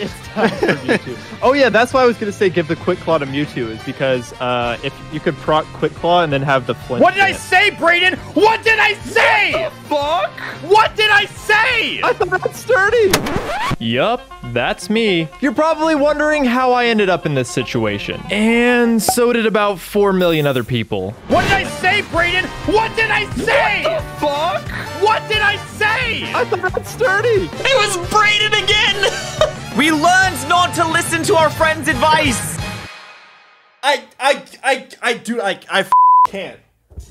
It's time for Mewtwo. oh yeah, that's why I was gonna say give the Quick Claw to Mewtwo is because uh, if you could proc Quick Claw and then have the Flint. What did I say, Brayden? What did I say? Fuck! What did I say? I thought that's sturdy. Yup, that's me. You're probably wondering how I ended up in this situation. And so did about 4 million other people. What did I say, Brayden? What did I say? The Fuck! What did I say? I thought that's sturdy. It was Brayden again! we learned not to listen to our friend's advice! I I I I do I I f- can't.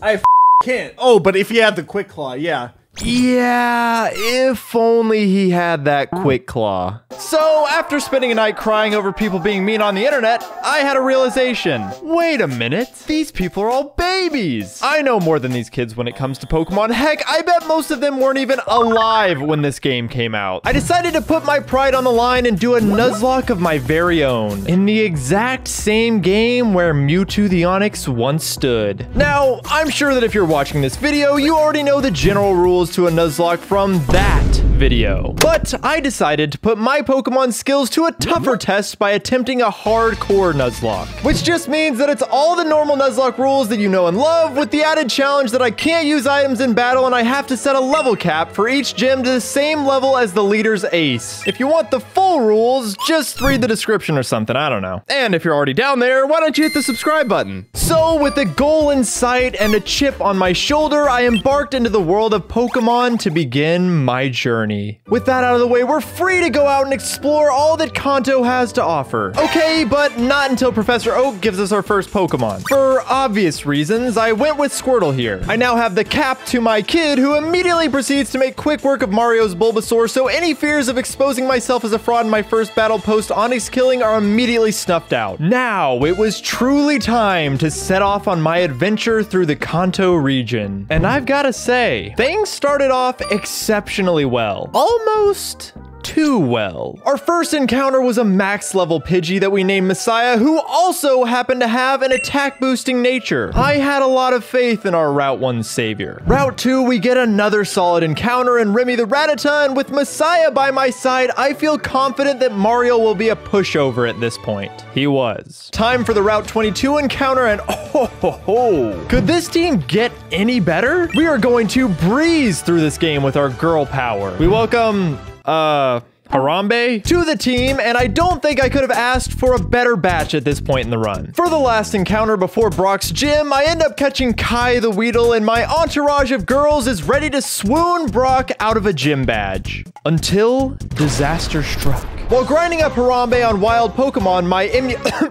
I f- can't. Oh, but if you had the quick claw, yeah. Yeah, if only he had that quick claw. So, after spending a night crying over people being mean on the internet, I had a realization. Wait a minute, these people are all babies. I know more than these kids when it comes to Pokemon. Heck, I bet most of them weren't even alive when this game came out. I decided to put my pride on the line and do a Nuzlocke of my very own. In the exact same game where Mewtwo the Onix once stood. Now, I'm sure that if you're watching this video, you already know the general rules to a Nuzlocke from that video. But I decided to put my Pokemon skills to a tougher test by attempting a hardcore Nuzlocke. Which just means that it's all the normal Nuzlocke rules that you know and love, with the added challenge that I can't use items in battle and I have to set a level cap for each gym to the same level as the leader's ace. If you want the full rules, just read the description or something, I don't know. And if you're already down there, why don't you hit the subscribe button? So, with a goal in sight and a chip on my shoulder, I embarked into the world of Pokemon to begin my journey. With that out of the way, we're free to go out and explore all that Kanto has to offer. Okay, but not until Professor Oak gives us our first Pokemon. For obvious reasons, I went with Squirtle here. I now have the cap to my kid, who immediately proceeds to make quick work of Mario's Bulbasaur, so any fears of exposing myself as a fraud in my first battle post Onix killing are immediately snuffed out. Now, it was truly time to set off on my adventure through the Kanto region. And I've gotta say, things started off exceptionally well. Almost too well. Our first encounter was a max level Pidgey that we named Messiah, who also happened to have an attack boosting nature. I had a lot of faith in our Route 1 savior. Route 2, we get another solid encounter in Remy the Rattata, and with Messiah by my side, I feel confident that Mario will be a pushover at this point. He was. Time for the Route 22 encounter, and oh ho ho! Could this team get any better? We are going to breeze through this game with our girl power. We welcome uh, Harambe to the team, and I don't think I could have asked for a better batch at this point in the run. For the last encounter before Brock's gym, I end up catching Kai the Weedle, and my entourage of girls is ready to swoon Brock out of a gym badge. Until disaster struck. While grinding up Harambe on wild Pokemon, my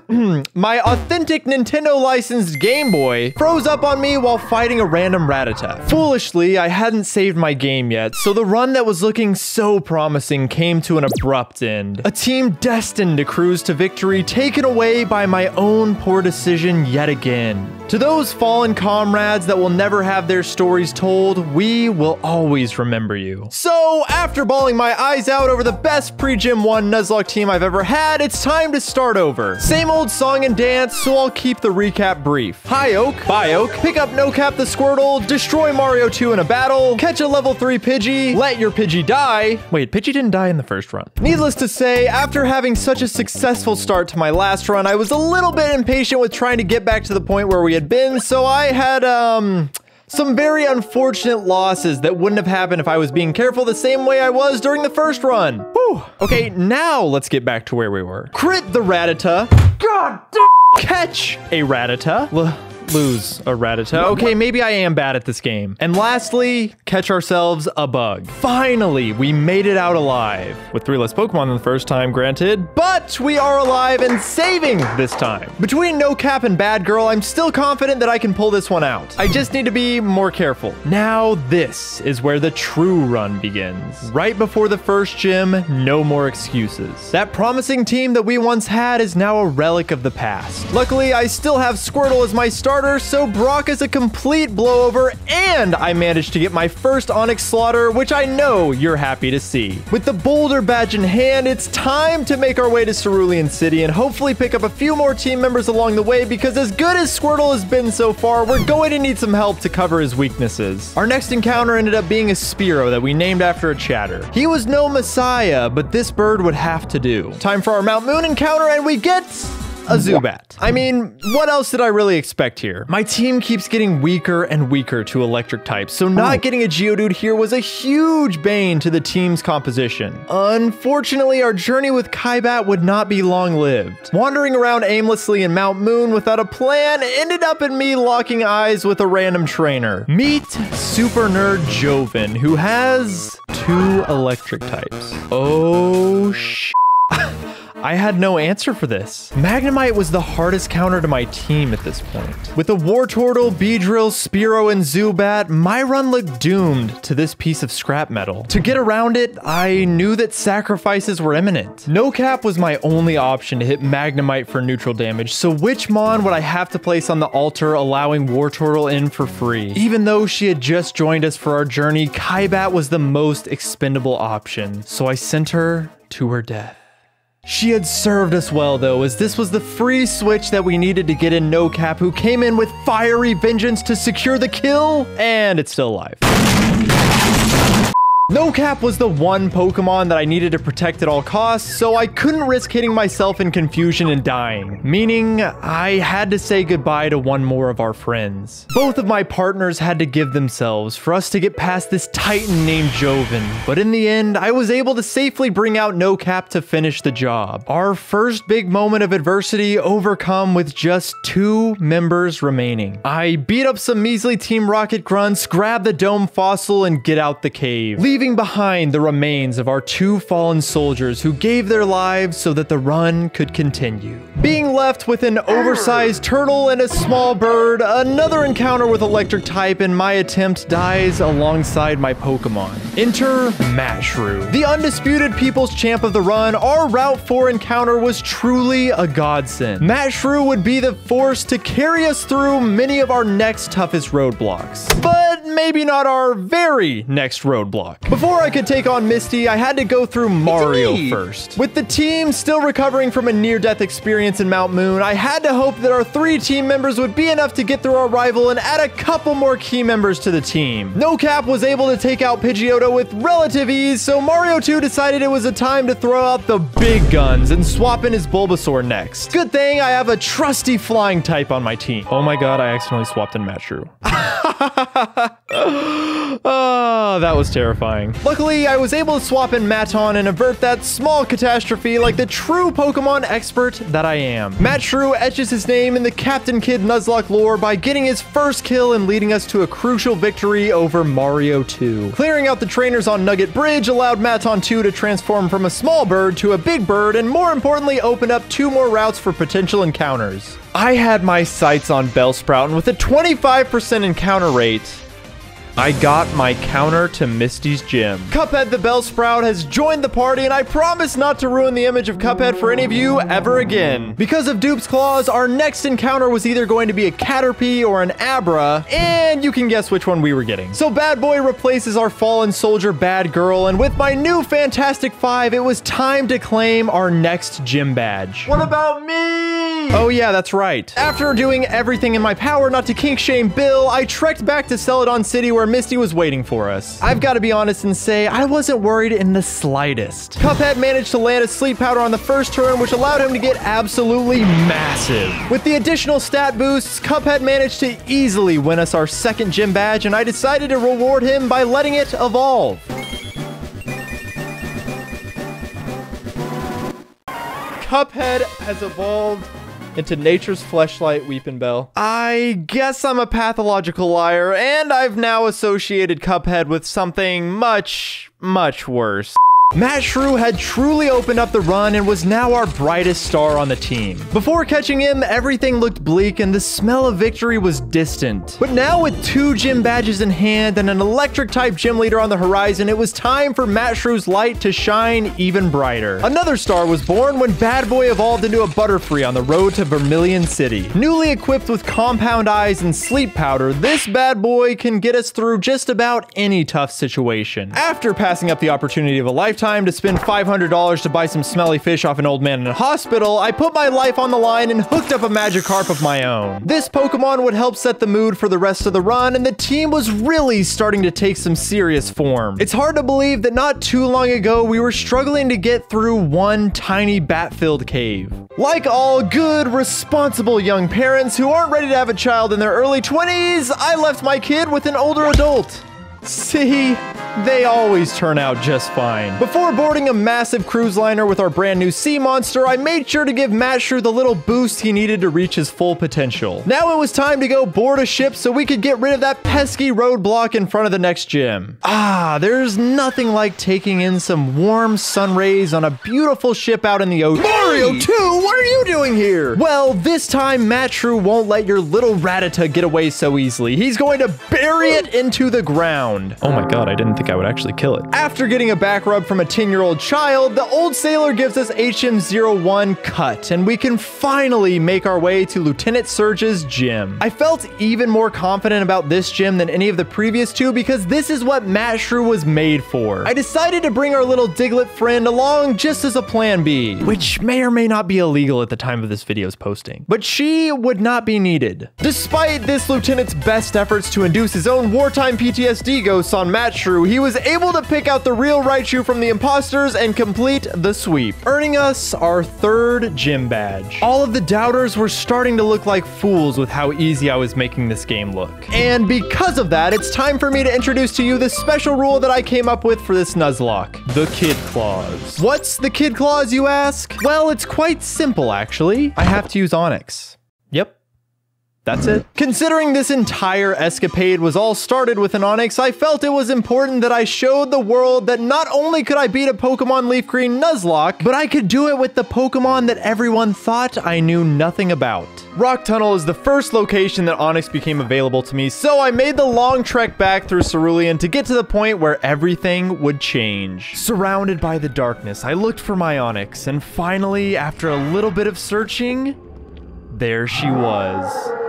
my authentic Nintendo licensed Game Boy froze up on me while fighting a random Rattata. Foolishly, I hadn't saved my game yet, so the run that was looking so promising came to an abrupt end. A team destined to cruise to victory taken away by my own poor decision yet again. To those fallen comrades that will never have their stories told, we will always remember you. So, after bawling my eyes out over the best pre-Gym 1 Nuzlocke team I've ever had, it's time to start over. Same old song and dance, so I'll keep the recap brief. Hi Oak, bye Oak, pick up No Cap the Squirtle, destroy Mario 2 in a battle, catch a level 3 Pidgey, let your Pidgey die. Wait, Pidgey didn't die in the first run. Needless to say, after having such a successful start to my last run, I was a little bit impatient with trying to get back to the point where we had been, so I had, um... Some very unfortunate losses that wouldn't have happened if I was being careful the same way I was during the first run. Whew. Okay, now let's get back to where we were. Crit the Rattata. God damn. Catch a Rattata. L- lose a Rattata. Okay, maybe I am bad at this game. And lastly, catch ourselves a bug. Finally, we made it out alive. With three less Pokemon than the first time, granted, but we are alive and saving this time. Between No Cap and Bad Girl, I'm still confident that I can pull this one out. I just need to be more careful. Now, this is where the true run begins. Right before the first gym, no more excuses. That promising team that we once had is now a relic of the past. Luckily, I still have Squirtle as my starter starter, so Brock is a complete blowover, and I managed to get my first Onix slaughter, which I know you're happy to see. With the Boulder badge in hand, it's time to make our way to Cerulean City and hopefully pick up a few more team members along the way because as good as Squirtle has been so far, we're going to need some help to cover his weaknesses. Our next encounter ended up being a Spearow that we named after a chatter. He was no messiah, but this bird would have to do. Time for our Mount Moon encounter, and we get a Zubat. I mean, what else did I really expect here? My team keeps getting weaker and weaker to electric types, so not oh. getting a Geodude here was a huge bane to the team's composition. Unfortunately, our journey with Kaibat would not be long-lived. Wandering around aimlessly in Mount Moon without a plan ended up in me locking eyes with a random trainer. Meet Super Nerd Joven, who has two electric types. Oh, sh I had no answer for this. Magnemite was the hardest counter to my team at this point. With a Wartortle, Beedrill, Spearow, and Zubat, my run looked doomed to this piece of scrap metal. To get around it, I knew that sacrifices were imminent. No Cap was my only option to hit Magnemite for neutral damage, so which Mon would I have to place on the altar allowing War Wartortle in for free? Even though she had just joined us for our journey, Kaibat was the most expendable option, so I sent her to her death. She had served us well though, as this was the free switch that we needed to get in No Cap, who came in with fiery vengeance to secure the kill, and it's still alive. No Cap was the one Pokemon that I needed to protect at all costs, so I couldn't risk hitting myself in confusion and dying, meaning I had to say goodbye to one more of our friends. Both of my partners had to give themselves for us to get past this titan named Joven, but in the end, I was able to safely bring out No Cap to finish the job. Our first big moment of adversity overcome with just two members remaining. I beat up some measly Team Rocket grunts, grab the dome fossil, and get out the cave, leaving behind the remains of our two fallen soldiers who gave their lives so that the run could continue. Being left with an oversized turtle and a small bird, another encounter with electric type and my attempt dies alongside my Pokemon. Enter Mashru. The undisputed people's champ of the run, our Route 4 encounter was truly a godsend. Mashru would be the force to carry us through many of our next toughest roadblocks. But maybe not our very next roadblock. Before I could take on Misty, I had to go through Mario first. With the team still recovering from a near-death experience in Mount Moon, I had to hope that our three team members would be enough to get through our rival and add a couple more key members to the team. No Cap was able to take out Pidgeotto with relative ease, so Mario 2 decided it was a time to throw out the big guns and swap in his Bulbasaur next. Good thing I have a trusty flying type on my team. Oh my god, I accidentally swapped in Matchru. oh, that was terrifying. Luckily, I was able to swap in Maton and avert that small catastrophe like the true Pokemon expert that I am. Matt Shrew etches his name in the Captain Kidd Nuzlocke lore by getting his first kill and leading us to a crucial victory over Mario 2. Clearing out the trainers on Nugget Bridge allowed Maton 2 to transform from a small bird to a big bird and more importantly opened up two more routes for potential encounters. I had my sights on Bellsprout and with a 25% encounter rate, I got my counter to Misty's gym. Cuphead the Bellsprout has joined the party, and I promise not to ruin the image of Cuphead for any of you ever again. Because of Dupes Clause, our next encounter was either going to be a Caterpie or an Abra, and you can guess which one we were getting. So Bad Boy replaces our fallen soldier Bad Girl, and with my new Fantastic Five, it was time to claim our next gym badge. What about me? Oh yeah, that's right. After doing everything in my power not to kink shame Bill, I trekked back to Celadon City where Misty was waiting for us. I've got to be honest and say, I wasn't worried in the slightest. Cuphead managed to land a sleep powder on the first turn, which allowed him to get absolutely massive. With the additional stat boosts, Cuphead managed to easily win us our second gym badge, and I decided to reward him by letting it evolve. Cuphead has evolved into nature's fleshlight Weepinbell. I guess I'm a pathological liar, and I've now associated Cuphead with something much, much worse. Matt Shrew had truly opened up the run and was now our brightest star on the team. Before catching him, everything looked bleak and the smell of victory was distant. But now with two gym badges in hand and an electric type gym leader on the horizon, it was time for Matt Shrew's light to shine even brighter. Another star was born when Bad Boy evolved into a Butterfree on the road to Vermilion City. Newly equipped with compound eyes and sleep powder, this bad boy can get us through just about any tough situation. After passing up the opportunity of a lifetime, time to spend $500 to buy some smelly fish off an old man in a hospital, I put my life on the line and hooked up a Magikarp of my own. This Pokemon would help set the mood for the rest of the run, and the team was really starting to take some serious form. It's hard to believe that not too long ago, we were struggling to get through one tiny bat-filled cave. Like all good, responsible young parents who aren't ready to have a child in their early 20s, I left my kid with an older adult. See, they always turn out just fine. Before boarding a massive cruise liner with our brand new sea monster, I made sure to give Matt Shrew the little boost he needed to reach his full potential. Now it was time to go board a ship so we could get rid of that pesky roadblock in front of the next gym. Ah, there's nothing like taking in some warm sun rays on a beautiful ship out in the ocean. Mario 2, what are you doing here? Well, this time Matt Shrew won't let your little Rattata get away so easily. He's going to bury it into the ground. Oh my god, I didn't think I would actually kill it. After getting a back rub from a 10-year-old child, the old sailor gives us HM01 cut, and we can finally make our way to Lieutenant Surge's gym. I felt even more confident about this gym than any of the previous two because this is what Matt Shrew was made for. I decided to bring our little Diglett friend along just as a plan B, which may or may not be illegal at the time of this video's posting. But she would not be needed. Despite this lieutenant's best efforts to induce his own wartime PTSD ghosts on Matt Shrew, he was able to pick out the real Raichu from the imposters and complete the sweep, earning us our third gym badge. All of the doubters were starting to look like fools with how easy I was making this game look. And because of that, it's time for me to introduce to you the special rule that I came up with for this Nuzlocke, the Kid Clause. What's the Kid Clause, you ask? Well, it's quite simple, actually. I have to use Onix. Yep. That's it. Considering this entire escapade was all started with an Onix, I felt it was important that I showed the world that not only could I beat a Pokemon Leaf Green Nuzlocke, but I could do it with the Pokemon that everyone thought I knew nothing about. Rock Tunnel is the first location that Onix became available to me, so I made the long trek back through Cerulean to get to the point where everything would change. Surrounded by the darkness, I looked for my Onix, and finally, after a little bit of searching, there she was.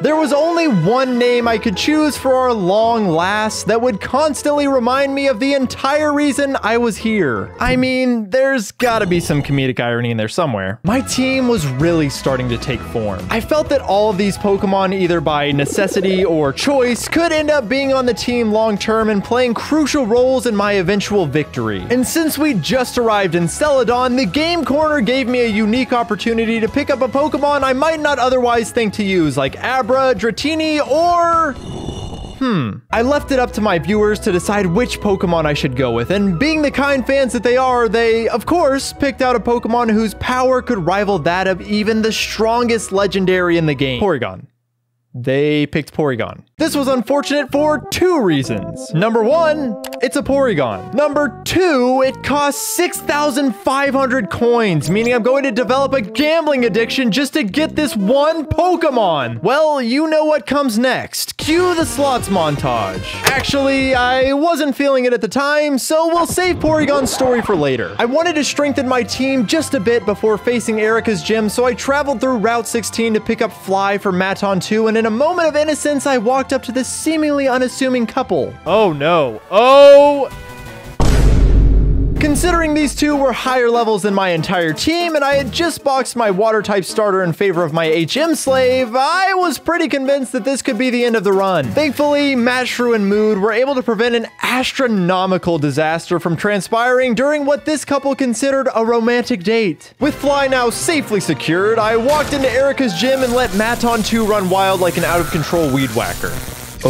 There was only one name I could choose for our long last that would constantly remind me of the entire reason I was here. I mean, there's gotta be some comedic irony in there somewhere. My team was really starting to take form. I felt that all of these Pokemon, either by necessity or choice, could end up being on the team long term and playing crucial roles in my eventual victory. And since we just arrived in Celadon, the Game Corner gave me a unique opportunity to pick up a Pokemon I might not otherwise think to use, like Ab Abra, Dratini, or... Hmm. I left it up to my viewers to decide which Pokemon I should go with, and being the kind fans that they are, they, of course, picked out a Pokemon whose power could rival that of even the strongest legendary in the game, Porygon. They picked Porygon. This was unfortunate for two reasons. Number one, it's a Porygon. Number two, it costs 6,500 coins, meaning I'm going to develop a gambling addiction just to get this one Pokemon. Well, you know what comes next. Cue the slots montage. Actually, I wasn't feeling it at the time, so we'll save Porygon's story for later. I wanted to strengthen my team just a bit before facing Erika's gym, so I traveled through Route 16 to pick up Fly for Maton 2, and in a moment of innocence, I walked up to this seemingly unassuming couple. Oh no. Oh Considering these two were higher levels than my entire team, and I had just boxed my water type starter in favor of my HM slave, I was pretty convinced that this could be the end of the run. Thankfully, Matt Shrew and Mood were able to prevent an astronomical disaster from transpiring during what this couple considered a romantic date. With Fly now safely secured, I walked into Erika's gym and let Maton 2 run wild like an out of control weed whacker.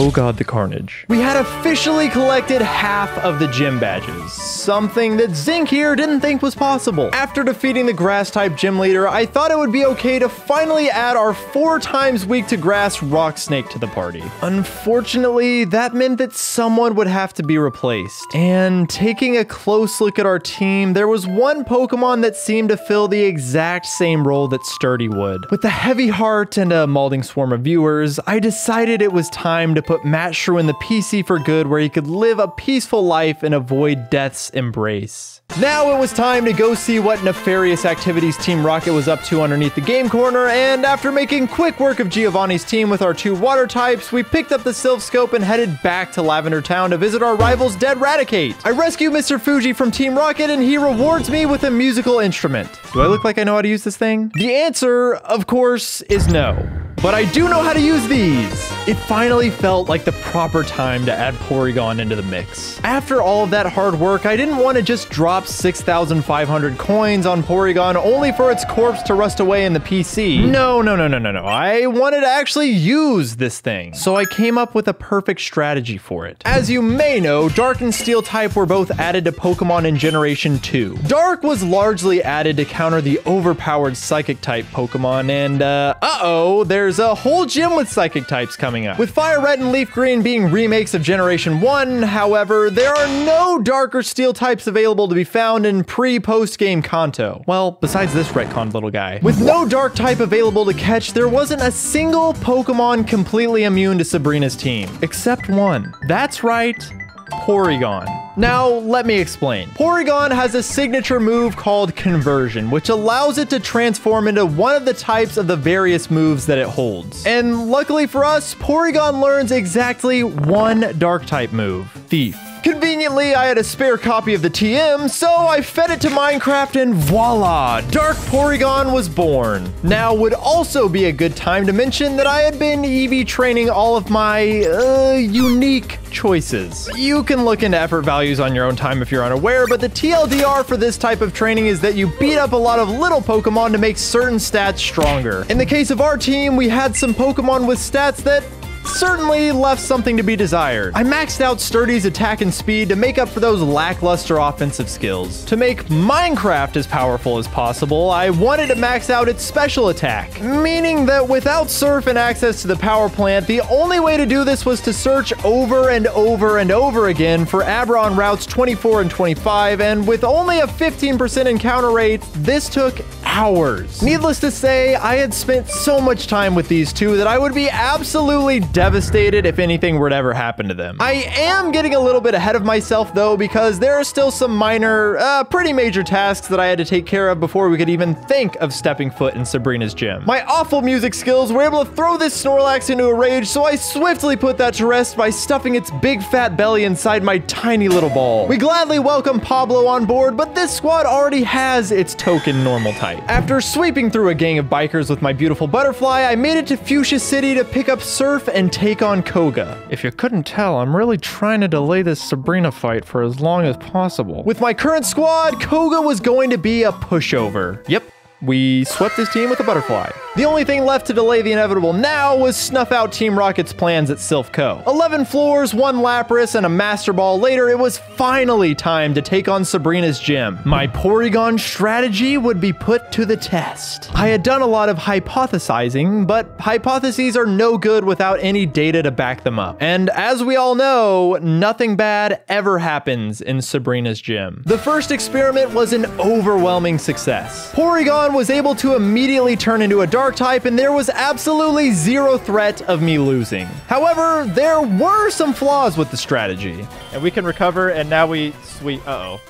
Oh god, the carnage. We had officially collected half of the gym badges, something that Zinc here didn't think was possible. After defeating the grass type gym leader, I thought it would be okay to finally add our four times weak to grass rock snake to the party. Unfortunately, that meant that someone would have to be replaced. And taking a close look at our team, there was one Pokemon that seemed to fill the exact same role that Sturdy would. With a heavy heart and a malding swarm of viewers, I decided it was time to put Matt Shrew in the PC for good where he could live a peaceful life and avoid death's embrace. Now it was time to go see what nefarious activities Team Rocket was up to underneath the game corner, and after making quick work of Giovanni's team with our two water types, we picked up the Silph Scope and headed back to Lavender Town to visit our rivals Dead Raticate. I rescue Mr. Fuji from Team Rocket and he rewards me with a musical instrument. Do I look like I know how to use this thing? The answer, of course, is no but I do know how to use these. It finally felt like the proper time to add Porygon into the mix. After all of that hard work, I didn't want to just drop 6,500 coins on Porygon only for its corpse to rust away in the PC. No, no, no, no, no, no. I wanted to actually use this thing. So I came up with a perfect strategy for it. As you may know, Dark and Steel type were both added to Pokemon in Generation 2. Dark was largely added to counter the overpowered Psychic type Pokemon, and uh, uh-oh, there's there's a whole gym with psychic types coming up. With Fire Red and Leaf Green being remakes of Generation 1, however, there are no darker steel types available to be found in pre-post game Kanto. Well, besides this retcon little guy. With no dark type available to catch, there wasn't a single Pokemon completely immune to Sabrina's team. Except one. That's right, Porygon. Now, let me explain. Porygon has a signature move called Conversion, which allows it to transform into one of the types of the various moves that it holds. And luckily for us, Porygon learns exactly one dark type move, Thief. Conveniently, I had a spare copy of the TM, so I fed it to Minecraft and voila, Dark Porygon was born. Now would also be a good time to mention that I had been EV training all of my, uh, unique choices. You can look into effort values on your own time if you're unaware, but the TLDR for this type of training is that you beat up a lot of little Pokemon to make certain stats stronger. In the case of our team, we had some Pokemon with stats that certainly left something to be desired. I maxed out Sturdy's attack and speed to make up for those lackluster offensive skills. To make Minecraft as powerful as possible, I wanted to max out its special attack, meaning that without Surf and access to the power plant, the only way to do this was to search over and over and over again for Abra on routes 24 and 25, and with only a 15% encounter rate, this took hours. Needless to say, I had spent so much time with these two that I would be absolutely devastated if anything were to ever happen to them. I am getting a little bit ahead of myself though because there are still some minor, uh, pretty major tasks that I had to take care of before we could even think of stepping foot in Sabrina's gym. My awful music skills were able to throw this Snorlax into a rage, so I swiftly put that to rest by stuffing its big fat belly inside my tiny little ball. We gladly welcome Pablo on board, but this squad already has its token normal type. After sweeping through a gang of bikers with my beautiful butterfly, I made it to Fuchsia City to pick up Surf and take on Koga. If you couldn't tell, I'm really trying to delay this Sabrina fight for as long as possible. With my current squad, Koga was going to be a pushover. Yep, we swept this team with a butterfly. The only thing left to delay the inevitable now was snuff out Team Rocket's plans at Silph Co. 11 floors, one Lapras, and a Master Ball later, it was finally time to take on Sabrina's gym. My Porygon strategy would be put to the test. I had done a lot of hypothesizing, but hypotheses are no good without any data to back them up. And as we all know, nothing bad ever happens in Sabrina's gym. The first experiment was an overwhelming success. Porygon was able to immediately turn into a dark type, and there was absolutely zero threat of me losing. However, there were some flaws with the strategy. And we can recover, and now we... Sweet... Uh-oh.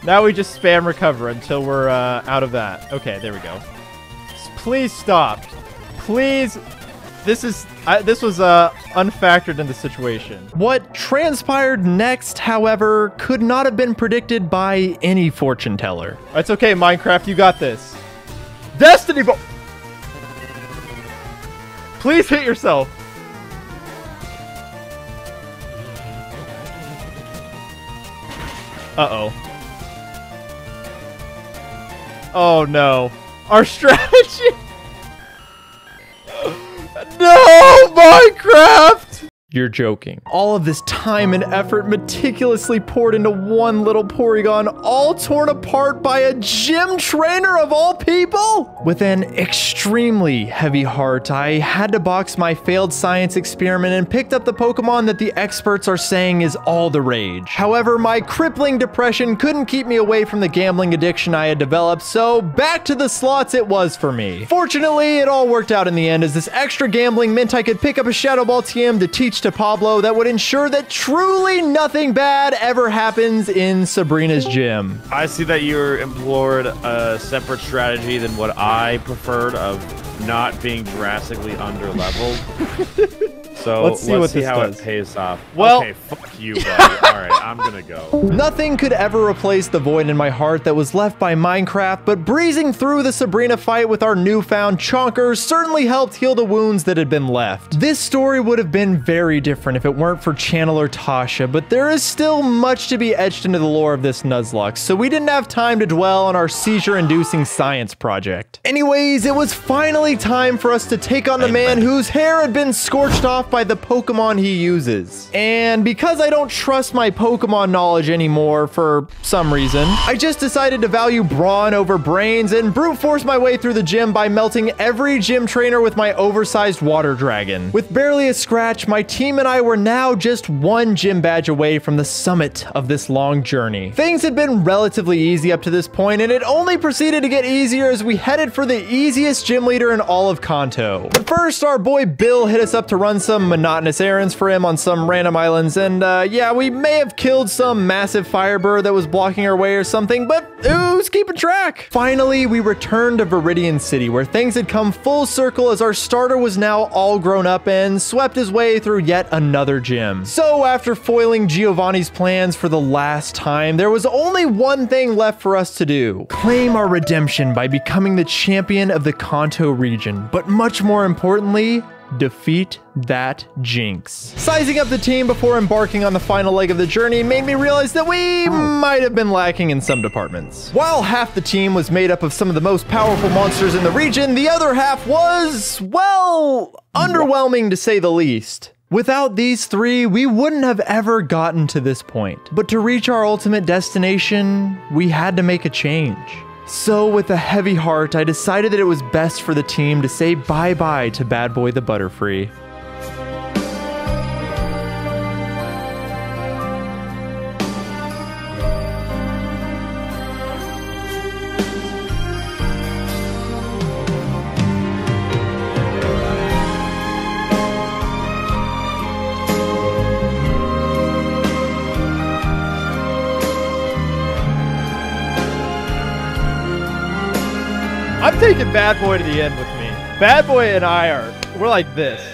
now we just spam recover until we're uh, out of that. Okay, there we go. Please stop. Please... This is... I, this was uh, unfactored in the situation. What transpired next, however, could not have been predicted by any fortune teller. It's okay, Minecraft. You got this. Destiny Bond! Please hit yourself. Uh-oh. Oh no. Our strategy! No, Minecraft! You're joking. All of this time and effort meticulously poured into one little Porygon, all torn apart by a gym trainer of all people? With an extremely heavy heart, I had to box my failed science experiment and picked up the Pokemon that the experts are saying is all the rage. However, my crippling depression couldn't keep me away from the gambling addiction I had developed, so back to the slots it was for me. Fortunately, it all worked out in the end as this extra gambling meant I could pick up a Shadow Ball TM to teach to Pablo that would ensure that truly nothing bad ever happens in Sabrina's gym. I see that you implored a separate strategy than what I preferred of not being drastically under leveled. So Let's see what see this how does. it pays off. Well- okay, fuck you, buddy. All right, I'm gonna go. Nothing could ever replace the void in my heart that was left by Minecraft, but breezing through the Sabrina fight with our newfound chonkers certainly helped heal the wounds that had been left. This story would have been very different if it weren't for Channeler Tasha, but there is still much to be etched into the lore of this Nuzlocke, so we didn't have time to dwell on our seizure-inducing science project. Anyways, it was finally time for us to take on the man whose hair had been scorched off by the Pokemon he uses. And because I don't trust my Pokemon knowledge anymore for some reason, I just decided to value brawn over brains and brute force my way through the gym by melting every gym trainer with my oversized water dragon. With barely a scratch, my team and I were now just one gym badge away from the summit of this long journey. Things had been relatively easy up to this point, and it only proceeded to get easier as we headed for the easiest gym leader in all of Kanto. But first, our boy Bill hit us up to run some monotonous errands for him on some random islands, and uh, yeah, we may have killed some massive firebird that was blocking our way or something, but who's keeping track? Finally, we returned to Viridian City, where things had come full circle as our starter was now all grown up and swept his way through yet another gym. So, after foiling Giovanni's plans for the last time, there was only one thing left for us to do claim our redemption by becoming the champion of the Kanto region, but much more importantly, defeat that jinx. Sizing up the team before embarking on the final leg of the journey made me realize that we might have been lacking in some departments. While half the team was made up of some of the most powerful monsters in the region, the other half was, well, underwhelming to say the least. Without these three, we wouldn't have ever gotten to this point. But to reach our ultimate destination, we had to make a change. So, with a heavy heart, I decided that it was best for the team to say bye bye to Bad Boy the Butterfree. I'm taking Bad Boy to the end with me. Bad Boy and I are, we're like this.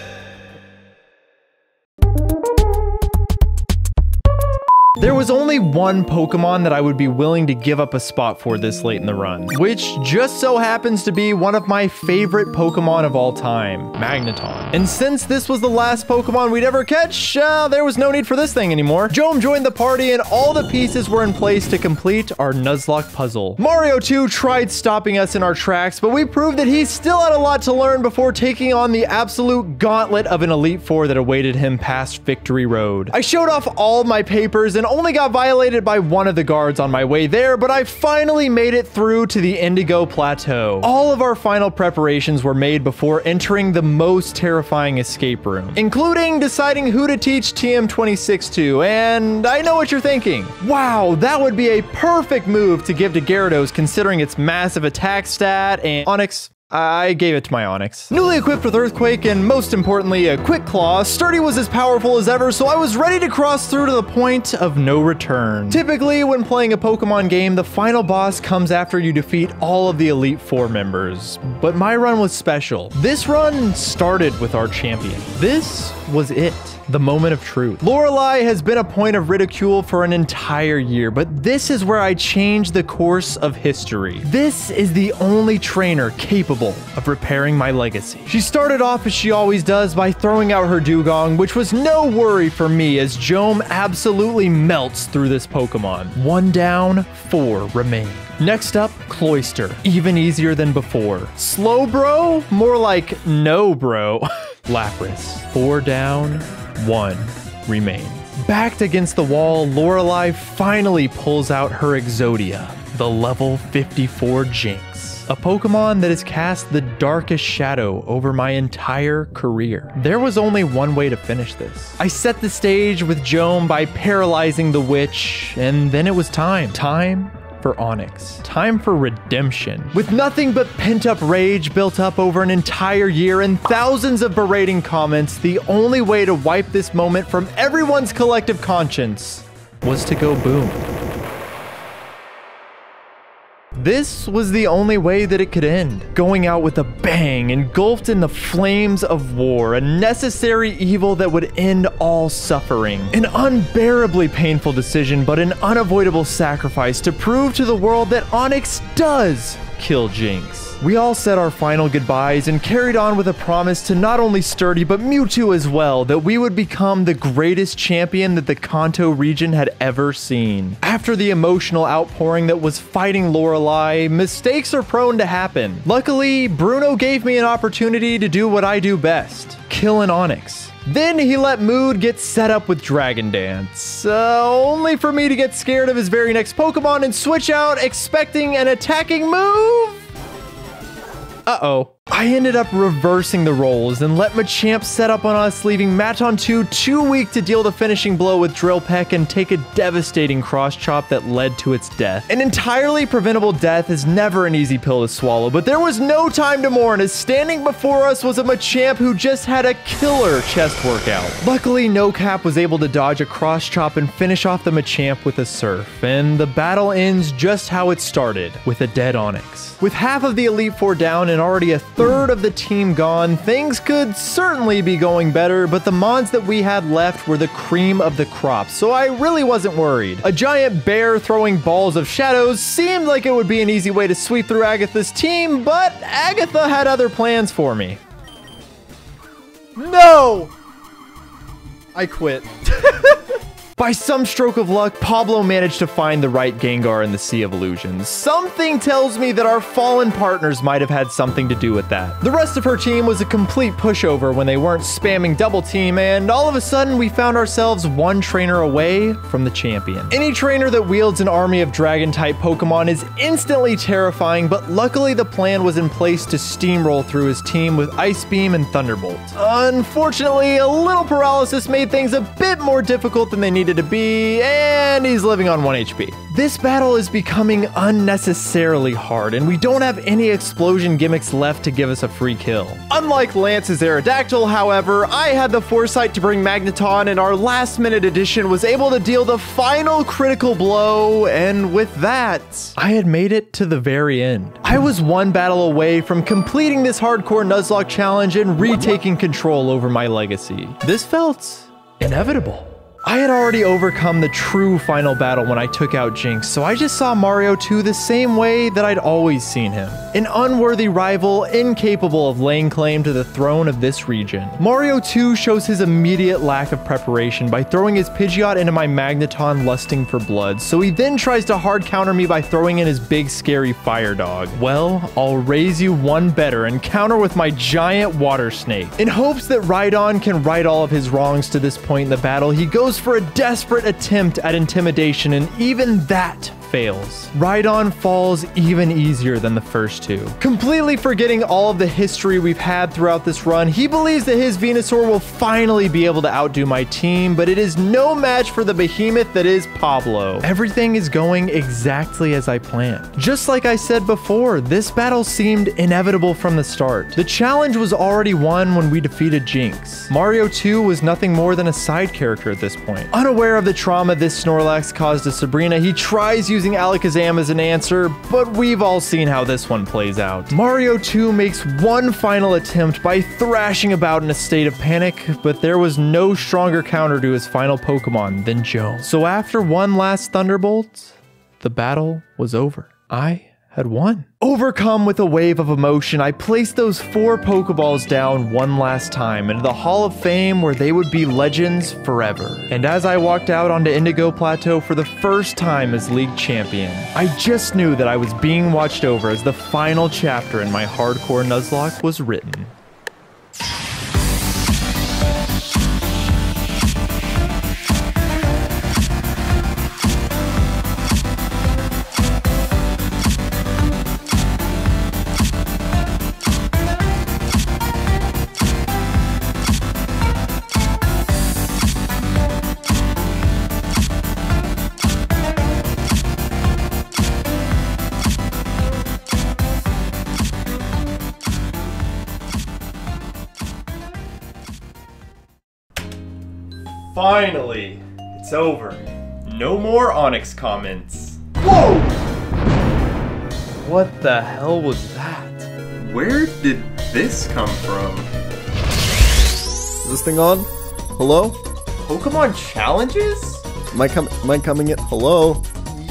There was only one Pokemon that I would be willing to give up a spot for this late in the run, which just so happens to be one of my favorite Pokemon of all time, Magneton. And since this was the last Pokemon we'd ever catch, uh, there was no need for this thing anymore. Jome joined the party and all the pieces were in place to complete our Nuzlocke puzzle. Mario 2 tried stopping us in our tracks, but we proved that he still had a lot to learn before taking on the absolute gauntlet of an Elite Four that awaited him past Victory Road. I showed off all my papers and only got violated by one of the guards on my way there, but I finally made it through to the Indigo Plateau. All of our final preparations were made before entering the most terrifying escape room, including deciding who to teach TM26 to, and I know what you're thinking. Wow, that would be a perfect move to give to Gyarados considering its massive attack stat and Onix. I gave it to my Onix. Newly equipped with Earthquake and most importantly, a Quick Claw, Sturdy was as powerful as ever, so I was ready to cross through to the point of no return. Typically, when playing a Pokemon game, the final boss comes after you defeat all of the Elite Four members. But my run was special. This run started with our champion. This was it. The moment of truth. Lorelei has been a point of ridicule for an entire year, but this is where I change the course of history. This is the only trainer capable of repairing my legacy. She started off as she always does by throwing out her Dewgong, which was no worry for me as Jome absolutely melts through this Pokemon. One down, four remain. Next up, Cloyster. Even easier than before. Slowbro? More like no bro. Lapras. Four down, one remains. Backed against the wall, Lorelei finally pulls out her Exodia, the level 54 Jynx. A Pokemon that has cast the darkest shadow over my entire career. There was only one way to finish this. I set the stage with Joan by paralyzing the witch, and then it was time. Time for Onix. Time for redemption. With nothing but pent up rage built up over an entire year and thousands of berating comments, the only way to wipe this moment from everyone's collective conscience was to go boom. This was the only way that it could end. Going out with a bang, engulfed in the flames of war, a necessary evil that would end all suffering. An unbearably painful decision, but an unavoidable sacrifice to prove to the world that Onix does kill Jynx. We all said our final goodbyes and carried on with a promise to not only Sturdy but Mewtwo as well that we would become the greatest champion that the Kanto region had ever seen. After the emotional outpouring that was fighting Lorelei, mistakes are prone to happen. Luckily, Bruno gave me an opportunity to do what I do best kill an Onix. Then he let Mood get set up with Dragon Dance, uh, only for me to get scared of his very next Pokemon and switch out expecting an attacking move. Uh-oh. I ended up reversing the roles and let Machamp set up on us, leaving Maton 2 too weak to deal the finishing blow with Drill Peck and take a devastating cross chop that led to its death. An entirely preventable death is never an easy pill to swallow, but there was no time to mourn as standing before us was a Machamp who just had a killer chest workout. Luckily, No Cap was able to dodge a cross chop and finish off the Machamp with a surf, and the battle ends just how it started, with a dead Onix. With half of the Elite Four down and already a third of the team gone, things could certainly be going better, but the mods that we had left were the cream of the crop, so I really wasn't worried. A giant bear throwing balls of shadows seemed like it would be an easy way to sweep through Agatha's team, but Agatha had other plans for me. No! I quit. By some stroke of luck, Pablo managed to find the right Gengar in the Sea of Illusions. Something tells me that our fallen partners might have had something to do with that. The rest of her team was a complete pushover when they weren't spamming double team, and all of a sudden we found ourselves one trainer away from the champion. Any trainer that wields an army of dragon-type Pokemon is instantly terrifying, but luckily the plan was in place to steamroll through his team with Ice Beam and Thunderbolt. Unfortunately, a little paralysis made things a bit more difficult than they needed to be, and he's living on 1 HP. This battle is becoming unnecessarily hard, and we don't have any explosion gimmicks left to give us a free kill. Unlike Lance's Aerodactyl, however, I had the foresight to bring Magneton, and our last minute addition was able to deal the final critical blow, and with that, I had made it to the very end. I was one battle away from completing this hardcore Nuzlocke challenge and retaking control over my legacy. This felt inevitable. I had already overcome the true final battle when I took out Jynx, so I just saw Mario 2 the same way that I'd always seen him. An unworthy rival, incapable of laying claim to the throne of this region. Mario 2 shows his immediate lack of preparation by throwing his Pidgeot into my Magneton lusting for blood, so he then tries to hard counter me by throwing in his big scary fire dog. Well, I'll raise you one better and counter with my giant water snake. In hopes that Rhydon can right all of his wrongs to this point in the battle, he goes for a desperate attempt at intimidation, and even that fails. Rhydon falls even easier than the first two. Completely forgetting all of the history we've had throughout this run, he believes that his Venusaur will finally be able to outdo my team, but it is no match for the behemoth that is Pablo. Everything is going exactly as I planned. Just like I said before, this battle seemed inevitable from the start. The challenge was already won when we defeated Jynx. Mario 2 was nothing more than a side character at this point. Unaware of the trauma this Snorlax caused to Sabrina, he tries using using Alakazam as an answer, but we've all seen how this one plays out. Mario 2 makes one final attempt by thrashing about in a state of panic, but there was no stronger counter to his final Pokemon than Joe. So after one last Thunderbolt, the battle was over. I had won. Overcome with a wave of emotion, I placed those four Pokeballs down one last time into the Hall of Fame where they would be legends forever. And as I walked out onto Indigo Plateau for the first time as League Champion, I just knew that I was being watched over as the final chapter in my hardcore Nuzlocke was written. What the hell was that? Where did this come from? Is this thing on? Hello? Pokemon challenges? Am I, com- am I coming in? Hello?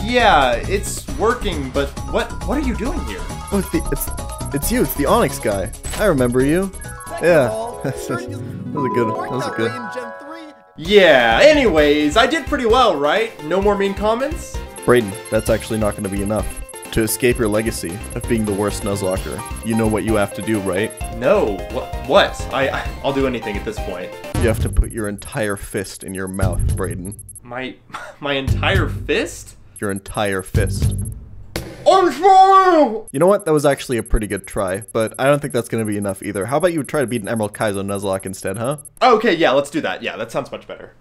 Yeah, it's working, but what what are you doing here? Oh, it's the it's it's you. It's the Onix guy. I remember you. Yeah, that was a good. That was a good. Yeah, anyways, I did pretty well, right? No more mean comments? Brayden, that's actually not going to be enough. To escape your legacy of being the worst Nuzlocke, you know what you have to do, right? No. What? What? I, I I'll do anything at this point. You have to put your entire fist in your mouth, Brayden. My my entire fist? Your entire fist. I'm sorry. You know what? That was actually a pretty good try, but I don't think that's going to be enough either. How about you try to beat an Emerald Kaizo Nuzlocke instead, huh? Okay, yeah, let's do that. Yeah, that sounds much better.